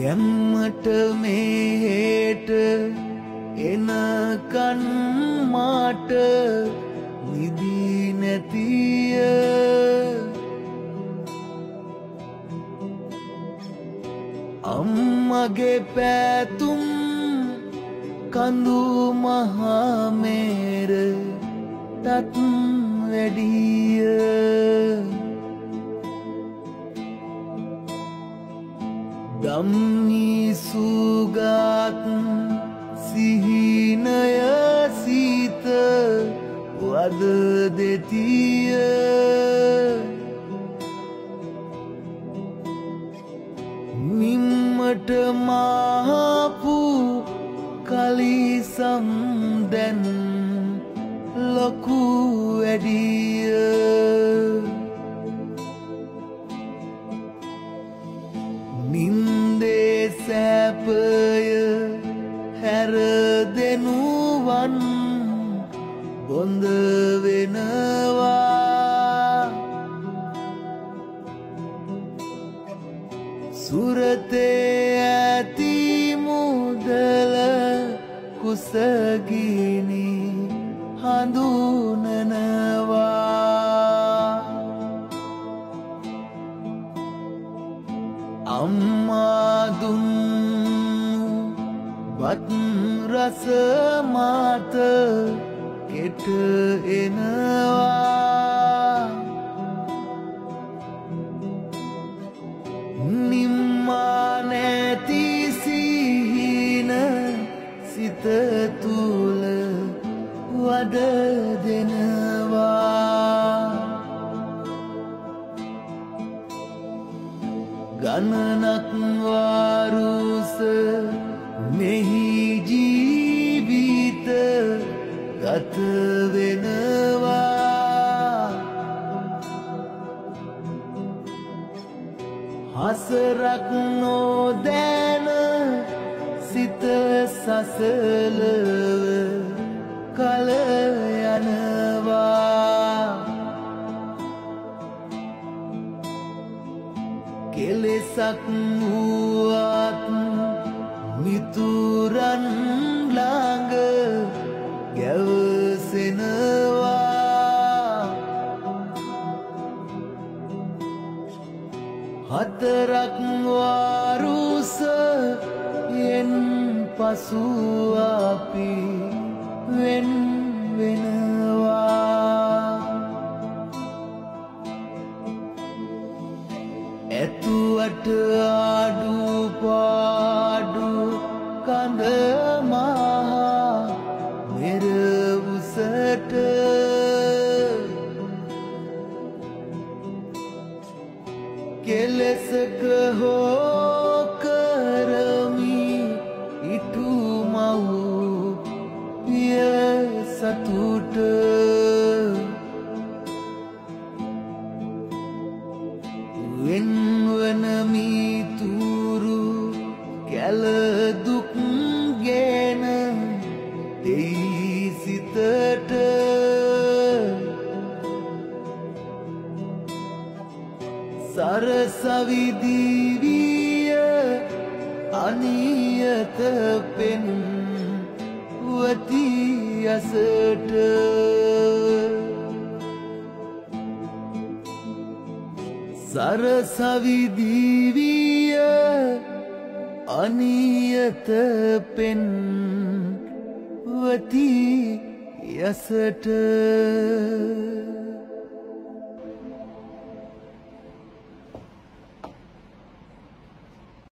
ගැම්මට මේට එනකන් මාට නිදී නැතිය. අම්මගේ පැතුම් කඳු මහමේර තත් වැඩිය. දම්නි සුගත් සිහිනය සීත වද දෙතිය. මිම්මට මාපු කලිසම් දැන් ලොකු වැඩිය. හැර දෙනුවන් බොඳ වෙනවා. සුරතේ ඇති මුදල කුසගිනි හඳුනනවා. අම්මාදුන් බත් රස මාත කෙට එනවා. නිම්මා නැති සිහින සිත තුල වද දෙනවා. ගණනක් වාරුස මෙහි ජීවිත ගත වෙනවා. හසරක් නොදැන සිත සසලව කල යනවා. කෙලෙසක් වුවත් හතරක් වාරුස යෙන් පසු අපි වෙන් වෙනවා. ඇතුවට ආඩු පාඩු කඳ කෙලෙසක හෝ කරමි. ඉටු මව් පිය සතුට. වෙන්වන මීතුරු කැලදුක් ගෙන එයි සිතට සරසවිදිවිය අනියත පෙන් වති අසට සරසවිදිවිය අනියත පෙන් වති යසට